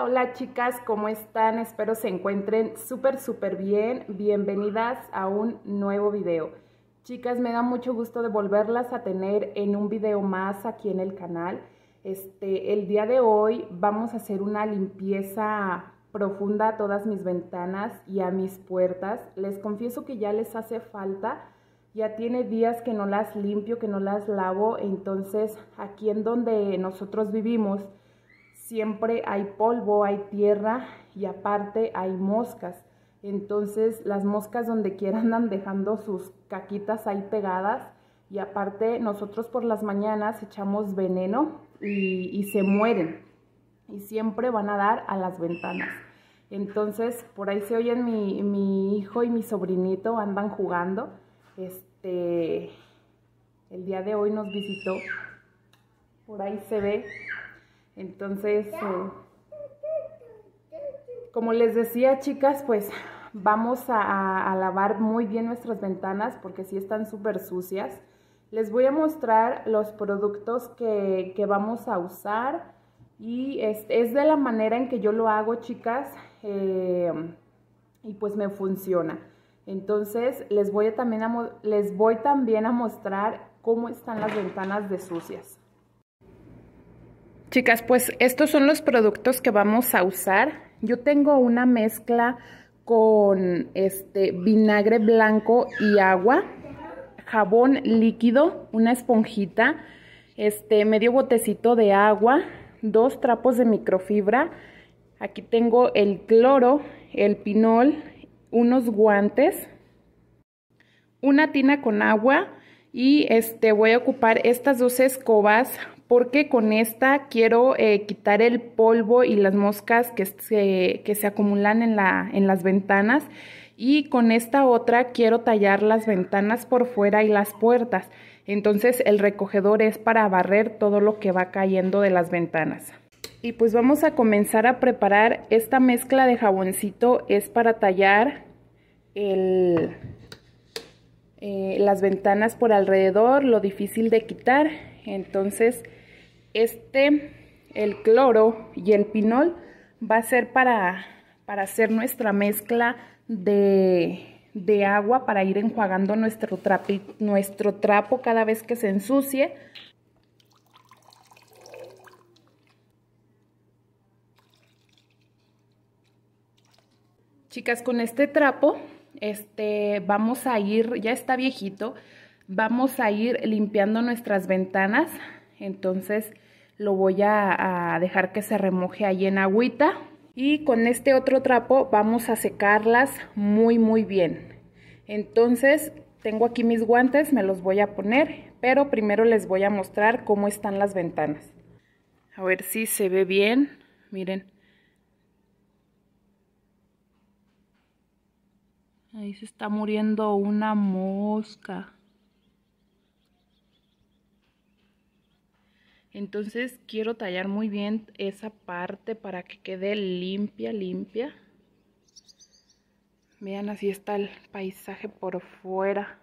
Hola, chicas, ¿cómo están? Espero se encuentren súper, súper bien. Bienvenidas a un nuevo video. Chicas, me da mucho gusto de volverlas a tener en un video más aquí en el canal. Este, el día de hoy vamos a hacer una limpieza profunda a todas mis ventanas y a mis puertas. Les confieso que ya les hace falta. Ya tiene días que no las limpio, que no las lavo. Entonces, aquí en donde nosotros vivimos, siempre hay polvo, hay tierra y aparte hay moscas. Entonces las moscas donde quiera andan dejando sus caquitas ahí pegadas y aparte nosotros por las mañanas echamos veneno y, se mueren y siempre van a dar a las ventanas. Entonces por ahí se oyen mi, mi hijo y mi sobrinito andan jugando. Este, el día de hoy nos visitó, por ahí se ve entonces, eh, como les decía, chicas, pues vamos a, lavar muy bien nuestras ventanas porque sí están súper sucias. Les voy a mostrar los productos que, vamos a usar y es, de la manera en que yo lo hago, chicas, eh, y pues me funciona. Entonces, les voy, también les voy también a mostrar cómo están las ventanas de sucias. Chicas, pues estos son los productos que vamos a usar. Yo tengo una mezcla con este vinagre blanco y agua, jabón líquido, una esponjita, este medio botecito de agua, dos trapos de microfibra. Aquí tengo el cloro, el pinol, unos guantes, una tina con agua y este voy a ocupar estas dos escobas porque con esta quiero eh, quitar el polvo y las moscas que se, que se acumulan en, la, en las ventanas y con esta otra quiero tallar las ventanas por fuera y las puertas. Entonces el recogedor es para barrer todo lo que va cayendo de las ventanas. Y pues vamos a comenzar a preparar esta mezcla de jaboncito, es para tallar el, eh, las ventanas por alrededor, lo difícil de quitar. Entonces este, el cloro y el pinol va a ser para, para hacer nuestra mezcla de, de, agua para ir enjuagando nuestro, nuestro trapo cada vez que se ensucie. Chicas, con este trapo este, vamos a ir, ya está viejito, vamos a ir limpiando nuestras ventanas entonces lo voy a, dejar que se remoje ahí en agüita. Y con este otro trapo vamos a secarlas muy muy bien. Entonces tengo aquí mis guantes me los voy a poner pero primero les voy a mostrar cómo están las ventanas. A ver si se ve bien. Miren. Ahí se está muriendo una mosca Entonces quiero tallar muy bien esa parte para que quede limpia, limpia. Vean, así está el paisaje por fuera.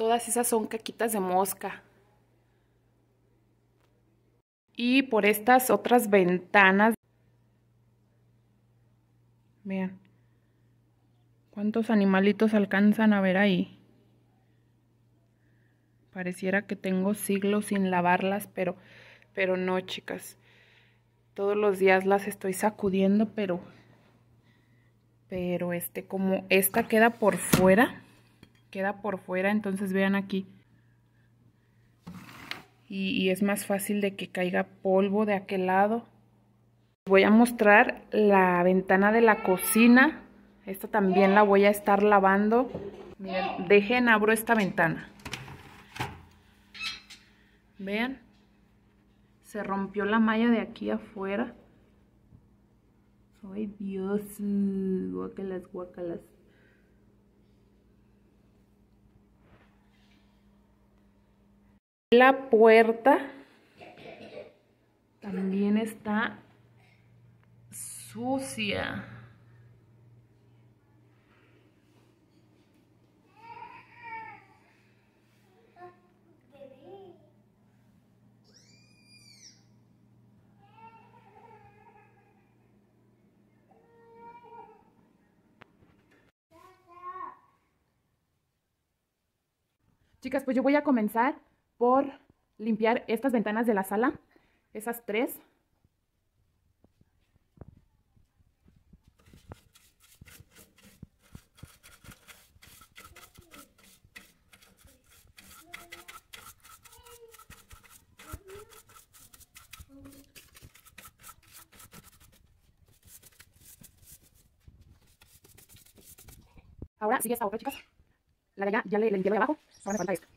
Todas esas son caquitas de mosca. Y por estas otras ventanas. Vean. ¿Cuántos animalitos alcanzan a ver ahí? Pareciera que tengo siglos sin lavarlas, pero, pero no, chicas. Todos los días las estoy sacudiendo, pero, pero este, como esta queda por fuera, queda por fuera, entonces vean aquí. Y, es más fácil de que caiga polvo de aquel lado. Voy a mostrar la ventana de la cocina. Esta también la voy a estar lavando. Miren, dejen, abro esta ventana. Vean. Se rompió la malla de aquí afuera. Ay, Dios. Guacalas, guacalas. La puerta también está sucia. Chicas, pues yo voy a comenzar por limpiar estas ventanas de la sala, esas tres. Ahora sigue esta otra, chicas. La de allá ya le, limpié de abajo. Ahora me falta esto.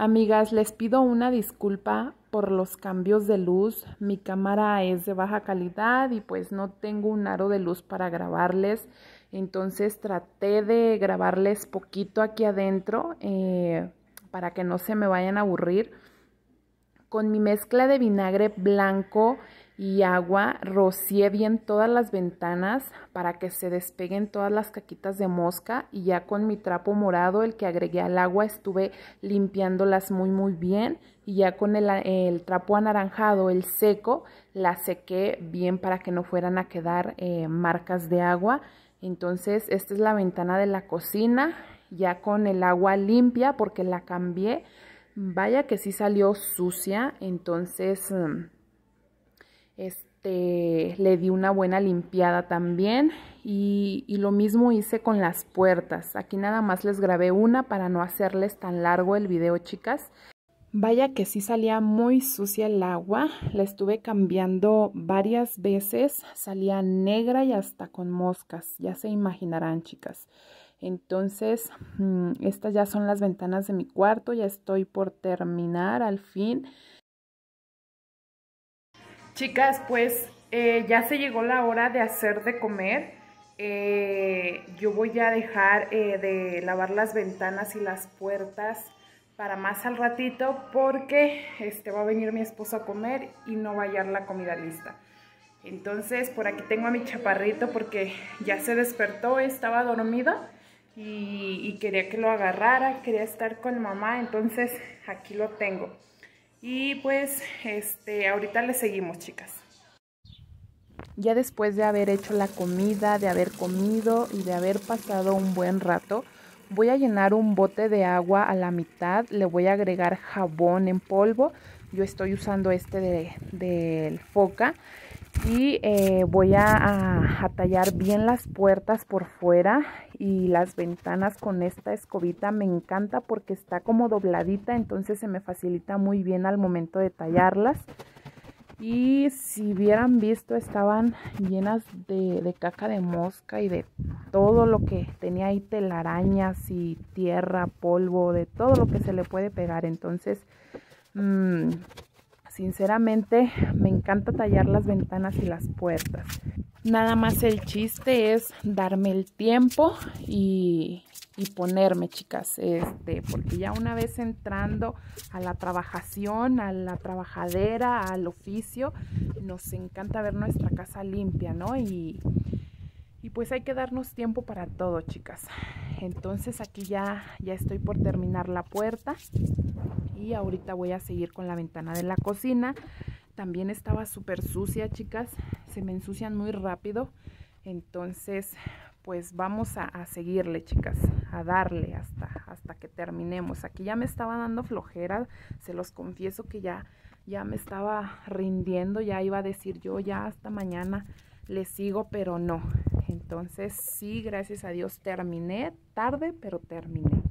Amigas, les pido una disculpa por los cambios de luz. Mi cámara es de baja calidad y pues no tengo un aro de luz para grabarles. Entonces traté de grabarles poquito aquí adentro eh, para que no se me vayan a aburrir. Con mi mezcla de vinagre blanco y agua rocié bien todas las ventanas para que se despeguen todas las caquitas de mosca y ya con mi trapo morado el que agregué al agua estuve limpiándolas muy muy bien y ya con el, trapo anaranjado el seco la sequé bien para que no fueran a quedar eh, marcas de agua. Entonces esta es la ventana de la cocina ya con el agua limpia porque la cambié. Vaya que sí salió sucia entonces mm, este, le di una buena limpiada también y, y, lo mismo hice con las puertas. Aquí nada más les grabé una para no hacerles tan largo el video, chicas. Vaya que sí salía muy sucia el agua, la estuve cambiando varias veces, salía negra y hasta con moscas, ya se imaginarán chicas. Entonces, mm, estas ya son las ventanas de mi cuarto, ya estoy por terminar al fin. Chicas, pues eh, ya se llegó la hora de hacer de comer. Eh, yo voy a dejar eh, de lavar las ventanas y las puertas para más al ratito porque este, va a venir mi esposo a comer y no va a hallar la comida lista. Entonces por aquí tengo a mi chaparrito porque ya se despertó, estaba dormido y, y quería que lo agarrara, quería estar con mamá, entonces aquí lo tengo. Y pues, este, ahorita le seguimos, chicas. Ya después de haber hecho la comida, de haber comido y de haber pasado un buen rato, voy a llenar un bote de agua a la mitad, le voy a agregar jabón en polvo. Yo estoy usando este del de, Foca y eh, voy a, tallar bien las puertas por fuera y las ventanas con esta escobita. Me encanta porque está como dobladita entonces se me facilita muy bien al momento de tallarlas. Y si hubieran visto estaban llenas de, de caca de mosca y de todo lo que tenía ahí telarañas y tierra, polvo, de todo lo que se le puede pegar. Entonces mmm, Sinceramente me encanta tallar las ventanas y las puertas. Nada más el chiste es darme el tiempo y, ponerme, chicas, este, porque ya una vez entrando a la trabajación, a la trabajadera, al oficio, nos encanta ver nuestra casa limpia, ¿no? Y, y pues hay que darnos tiempo para todo, chicas. Entonces aquí ya, ya estoy por terminar la puerta y ahorita voy a seguir con la ventana de la cocina. También estaba súper sucia, chicas. Se me ensucian muy rápido. Entonces, pues vamos a, a, seguirle, chicas, a darle hasta, hasta que terminemos. Aquí ya me estaba dando flojera, se los confieso que ya, ya me estaba rindiendo, ya iba a decir yo ya hasta mañana le sigo, pero no. Entonces sí, gracias a Dios terminé tarde, pero terminé.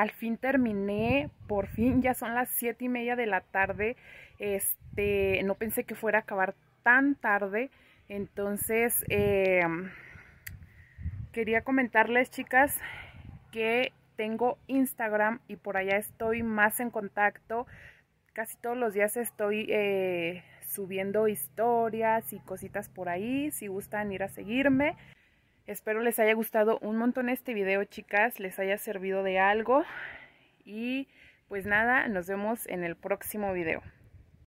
Al fin terminé, por fin, ya son las siete y media de la tarde. Este, no pensé que fuera a acabar tan tarde. Entonces, eh, quería comentarles, chicas, que tengo Instagram y por allá estoy más en contacto. Casi todos los días estoy eh, subiendo historias y cositas por ahí. Si gustan ir a seguirme. Espero les haya gustado un montón este video, chicas. Les haya servido de algo. Y pues nada, nos vemos en el próximo video.